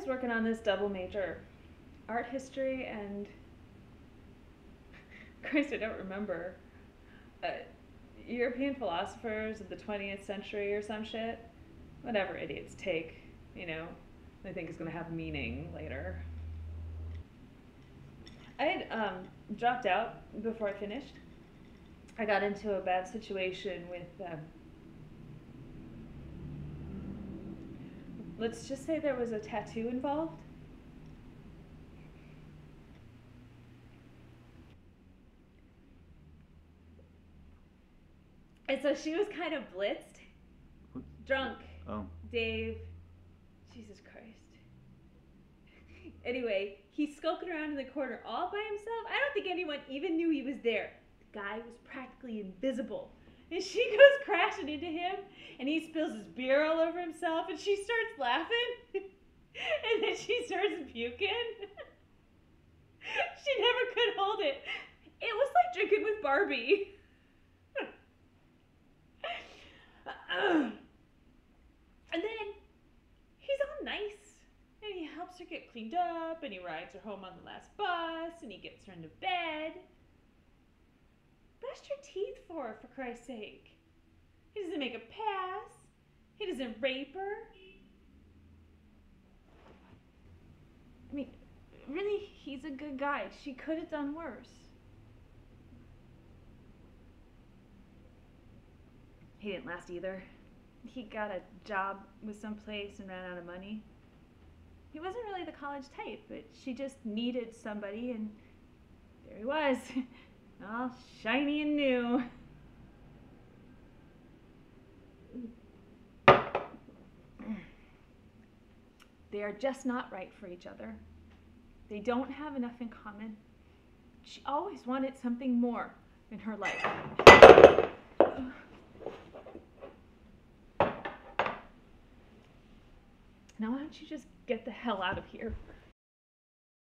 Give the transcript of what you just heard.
was working on this double major art history and. Christ, I don't remember. Uh, European philosophers of the 20th century or some shit. Whatever idiots take, you know, they think is going to have meaning later. I had um, dropped out before I finished. I got into a bad situation with. Um, let's just say there was a tattoo involved. And so she was kind of blitzed, drunk. Oh. Dave, Jesus Christ. Anyway, he's skulking around in the corner all by himself. I don't think anyone even knew he was there. The guy was practically invisible. And she goes crashing into him, and he spills his beer all over himself, and she starts laughing. and then she starts puking. she never could hold it. It was like drinking with Barbie. and then he's all nice and he helps her get cleaned up and he rides her home on the last bus and he gets her into bed. Brushed her teeth for for Christ's sake. He doesn't make a pass. He doesn't rape her. I mean, really, he's a good guy. She could have done worse. He didn't last either. He got a job with some place and ran out of money. He wasn't really the college type, but she just needed somebody, and there he was, all shiny and new. They are just not right for each other. They don't have enough in common. She always wanted something more in her life. Now, why don't you just get the hell out of here?